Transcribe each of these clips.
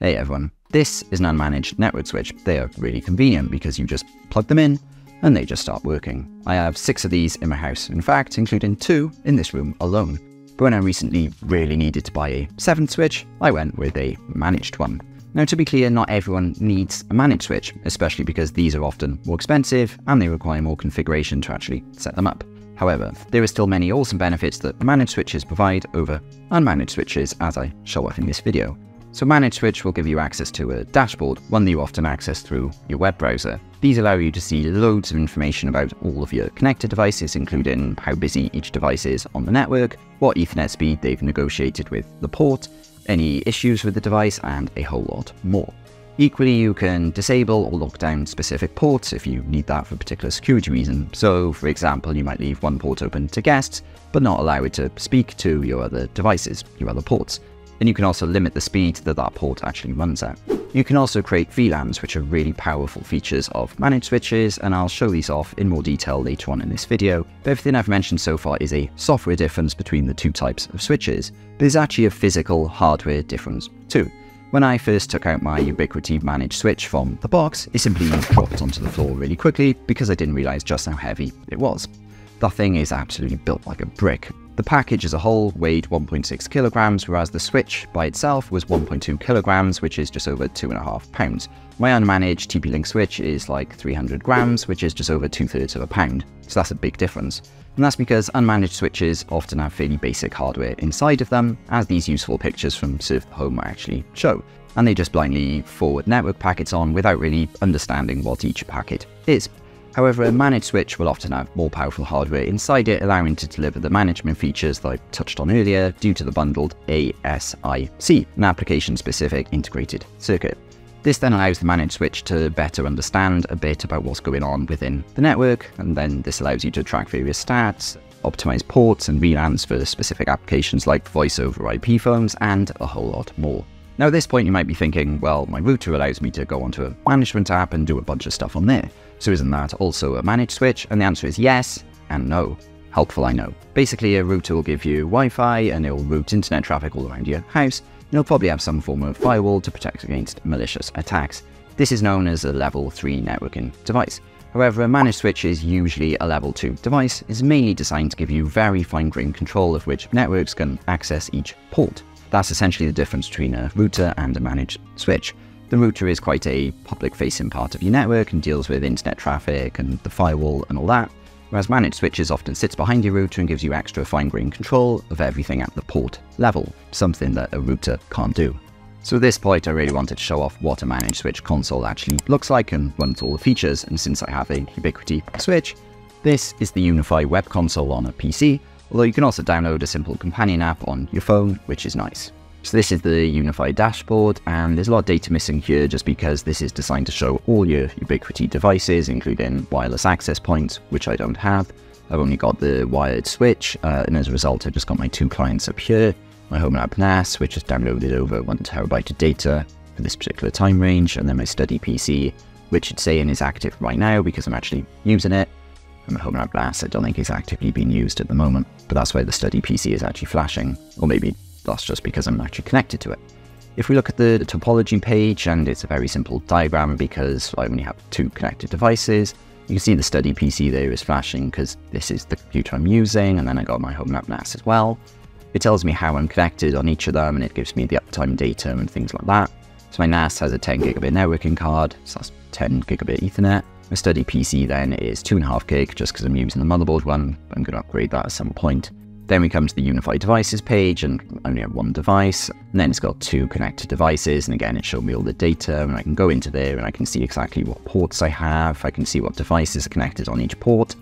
Hey everyone, this is an unmanaged network switch. They are really convenient because you just plug them in and they just start working. I have six of these in my house, in fact, including two in this room alone. But when I recently really needed to buy a seventh switch, I went with a managed one. Now, to be clear, not everyone needs a managed switch, especially because these are often more expensive and they require more configuration to actually set them up. However, there are still many awesome benefits that managed switches provide over unmanaged switches, as I show off in this video. So Managed Switch will give you access to a dashboard, one that you often access through your web browser. These allow you to see loads of information about all of your connected devices, including how busy each device is on the network, what Ethernet speed they've negotiated with the port, any issues with the device, and a whole lot more. Equally, you can disable or lock down specific ports if you need that for a particular security reason. So, for example, you might leave one port open to guests, but not allow it to speak to your other devices, your other ports. Then you can also limit the speed that that port actually runs at. You can also create VLANs, which are really powerful features of managed switches, and I'll show these off in more detail later on in this video. But everything I've mentioned so far is a software difference between the two types of switches, there's actually a physical hardware difference too. When I first took out my Ubiquiti managed switch from the box, it simply dropped onto the floor really quickly because I didn't realize just how heavy it was. The thing is absolutely built like a brick. The package as a whole weighed 1.6 kilograms, whereas the switch by itself was 1.2 kilograms, which is just over 2.5 pounds. My unmanaged TP-Link switch is like 300 grams, which is just over two thirds of a pound. So that's a big difference. And that's because unmanaged switches often have fairly basic hardware inside of them, as these useful pictures from ServeTheHome actually show. And they just blindly forward network packets on without really understanding what each packet is. However, a managed switch will often have more powerful hardware inside it, allowing to deliver the management features that I touched on earlier due to the bundled ASIC, an application-specific integrated circuit. This then allows the managed switch to better understand a bit about what's going on within the network, and then this allows you to track various stats, optimize ports and VLANs for specific applications like voice over IP phones, and a whole lot more. Now at this point you might be thinking, well, my router allows me to go onto a management app and do a bunch of stuff on there. So isn't that also a managed switch? And the answer is yes and no. Helpful, I know. Basically, a router will give you Wi-Fi and it will route internet traffic all around your house. And it'll probably have some form of firewall to protect against malicious attacks. This is known as a level 3 networking device. However, a managed switch is usually a level 2 device. It's mainly designed to give you very fine-grained control of which networks can access each port. That's essentially the difference between a router and a managed switch. The router is quite a public-facing part of your network and deals with internet traffic and the firewall and all that, whereas managed switches often sits behind your router and gives you extra fine-grained control of everything at the port level, something that a router can't do. So at this point I really wanted to show off what a managed switch console actually looks like and runs all the features, and since I have a Ubiquiti switch, this is the UniFi web console on a PC, although you can also download a simple companion app on your phone, which is nice. So this is the UniFi dashboard, and there's a lot of data missing here just because this is designed to show all your Ubiquiti devices, including wireless access points, which I don't have. I've only got the wired switch, uh, and as a result, I've just got my two clients up here. My home lab NAS, which has downloaded over one terabyte of data for this particular time range, and then my study PC, which it's saying is active right now because I'm actually using it. And my HomeLab NAS, I don't think is actively being used at the moment, but that's why the study PC is actually flashing, or maybe that's just because I'm actually connected to it. If we look at the topology page, and it's a very simple diagram because I only have two connected devices, you can see the study PC there is flashing because this is the computer I'm using, and then I got my HomeLab NAS as well. It tells me how I'm connected on each of them, and it gives me the uptime data and things like that. So my NAS has a 10 gigabit networking card, so that's 10 gigabit Ethernet. My study PC then is 2.5 gig just because I'm using the motherboard one. I'm going to upgrade that at some point. Then we come to the UniFi devices page and only have one device. And then it's got two connected devices. And again, it showed me all the data and I can go into there and I can see exactly what ports I have. I can see what devices are connected on each port.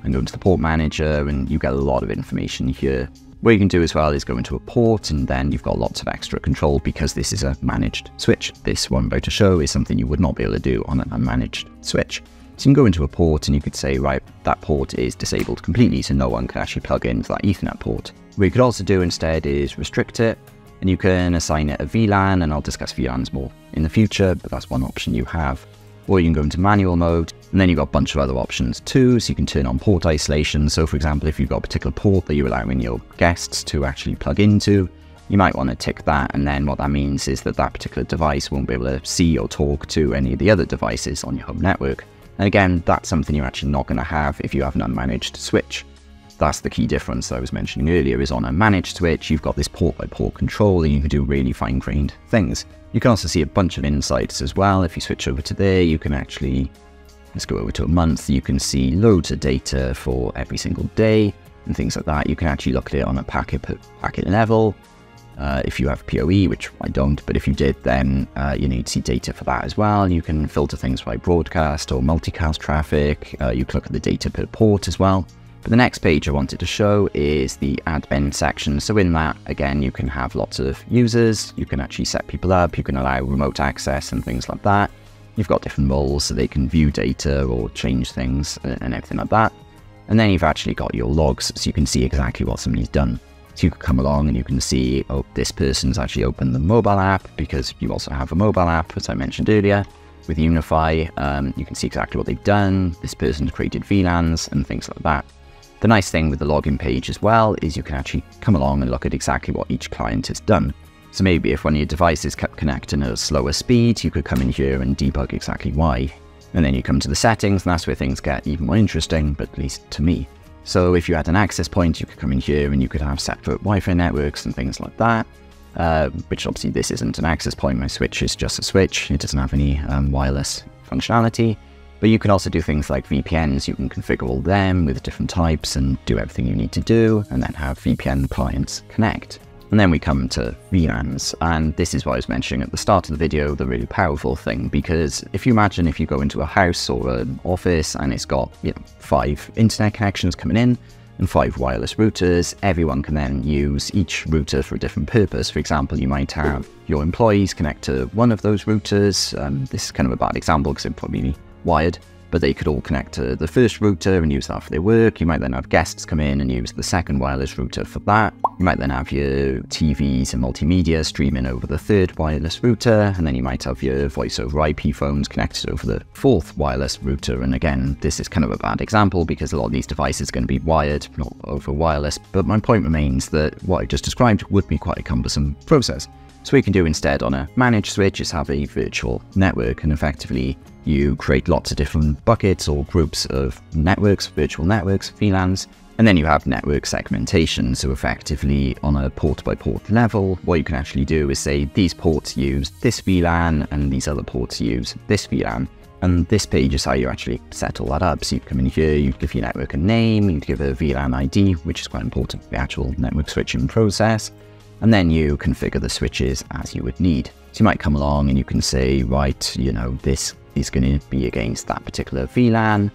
I can go into the port manager and you get a lot of information here. What you can do as well is go into a port and then you've got lots of extra control because this is a managed switch. This one I'm about to show is something you would not be able to do on an unmanaged switch. So you can go into a port and you could say, right, that port is disabled completely, so no one can actually plug into that Ethernet port. What you could also do instead is restrict it, and you can assign it a VLAN, and I'll discuss VLANs more in the future, but that's one option you have. Or you can go into manual mode, and then you've got a bunch of other options too, so you can turn on port isolation. So for example, if you've got a particular port that you're allowing your guests to actually plug into, you might want to tick that. And then what that means is that that particular device won't be able to see or talk to any of the other devices on your home network. And again, that's something you're actually not going to have if you have an unmanaged switch. That's the key difference I was mentioning earlier is on a managed switch, you've got this port by port control and you can do really fine grained things. You can also see a bunch of insights as well. If you switch over to there, you can actually, let's go over to a month, you can see loads of data for every single day and things like that. You can actually look at it on a packet packet level. Uh, if you have PoE, which I don't, but if you did, then uh, you need to see data for that as well. You can filter things by broadcast or multicast traffic. Uh, you look at the data per port as well. But the next page I wanted to show is the admin section. So in that, again, you can have lots of users. You can actually set people up. You can allow remote access and things like that. You've got different roles so they can view data or change things and everything like that. And then you've actually got your logs so you can see exactly what somebody's done. So you can come along and you can see, oh, this person's actually opened the mobile app because you also have a mobile app, as I mentioned earlier. With UniFi, um, you can see exactly what they've done. This person's created VLANs and things like that. The nice thing with the login page as well is you can actually come along and look at exactly what each client has done. So maybe if one of your devices kept connecting at a slower speed, you could come in here and debug exactly why. And then you come to the settings, and that's where things get even more interesting, but at least to me. So if you had an access point, you could come in here and you could have separate Wi-Fi networks and things like that. Uh, which obviously this isn't an access point, my switch is just a switch, it doesn't have any um, wireless functionality. But you can also do things like VPNs. You can configure all them with different types and do everything you need to do, and then have VPN clients connect. And then we come to VLANs, and this is what I was mentioning at the start of the video, the really powerful thing, because if you imagine if you go into a house or an office and it's got you know, five internet connections coming in and five wireless routers, everyone can then use each router for a different purpose. For example, you might have your employees connect to one of those routers. Um, this is kind of a bad example because it probably wired, but they could all connect to the first router and use that for their work. You might then have guests come in and use the second wireless router for that. You might then have your TVs and multimedia streaming over the third wireless router, and then you might have your voice over IP phones connected over the fourth wireless router. And again, this is kind of a bad example because a lot of these devices are going to be wired, not over wireless. But my point remains that what I just described would be quite a cumbersome process. So you can do instead on a managed switch is have a virtual network and effectively you create lots of different buckets or groups of networks, virtual networks, VLANs, and then you have network segmentation. So effectively on a port by port level, what you can actually do is say these ports use this VLAN and these other ports use this VLAN. And this page is how you actually set all that up. So you come in here, you give your network a name, you give a VLAN ID, which is quite important for the actual network switching process and then you configure the switches as you would need. So you might come along and you can say, right, you know, this is going to be against that particular VLAN,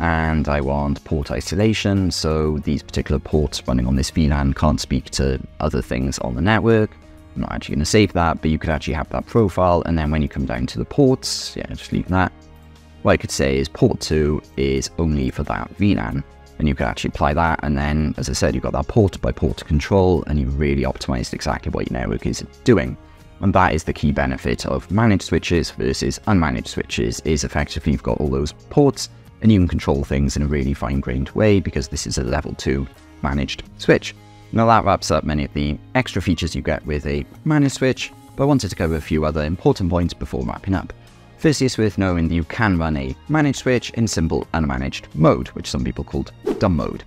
and I want port isolation, so these particular ports running on this VLAN can't speak to other things on the network. I'm not actually going to save that, but you could actually have that profile, and then when you come down to the ports, yeah, just leave that. What I could say is port 2 is only for that VLAN and you can actually apply that. And then, as I said, you've got that port by port control, and you've really optimized exactly what your network is doing. And that is the key benefit of managed switches versus unmanaged switches is effectively you've got all those ports and you can control things in a really fine-grained way because this is a level 2 managed switch. Now that wraps up many of the extra features you get with a managed switch, but I wanted to cover a few other important points before wrapping up. It's worth knowing that you can run a managed switch in simple unmanaged mode, which some people called dumb mode.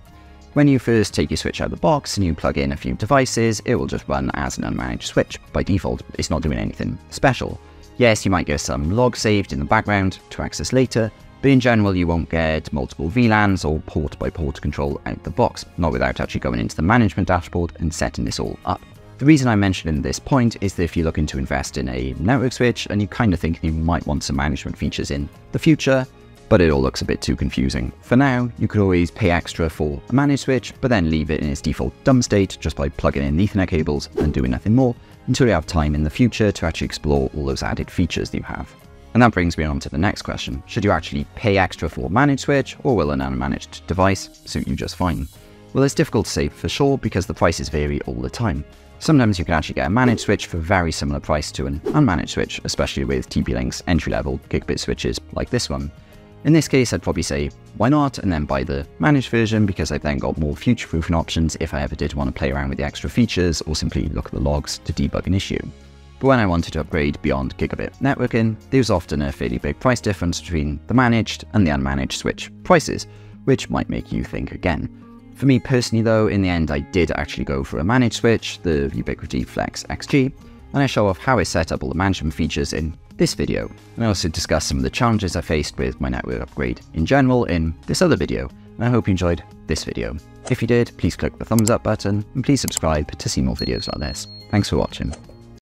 When you first take your switch out of the box and you plug in a few devices, it will just run as an unmanaged switch. By default, it's not doing anything special. Yes, you might get some log saved in the background to access later, but in general you won't get multiple VLANs or port by port control out the box, not without actually going into the management dashboard and setting this all up. The reason I mentioned this point is that if you're looking to invest in a network switch and you kind of think you might want some management features in the future, but it all looks a bit too confusing. For now, you could always pay extra for a managed switch, but then leave it in its default dumb state just by plugging in the Ethernet cables and doing nothing more until you have time in the future to actually explore all those added features that you have. And that brings me on to the next question. Should you actually pay extra for a managed switch, or will an unmanaged device suit you just fine? Well, it's difficult to say for sure because the prices vary all the time. Sometimes you can actually get a managed switch for a very similar price to an unmanaged switch, especially with TP-Link's entry-level gigabit switches like this one. In this case, I'd probably say, why not, and then buy the managed version because I've then got more future-proofing options if I ever did want to play around with the extra features or simply look at the logs to debug an issue. But when I wanted to upgrade beyond gigabit networking, there was often a fairly big price difference between the managed and the unmanaged switch prices, which might make you think again. For me personally though, in the end I did actually go for a managed switch, the Ubiquiti Flex XG, and I show off how I set up all the management features in this video. And I also discuss some of the challenges I faced with my network upgrade in general in this other video, and I hope you enjoyed this video. If you did, please click the thumbs up button, and please subscribe to see more videos like this. Thanks for watching.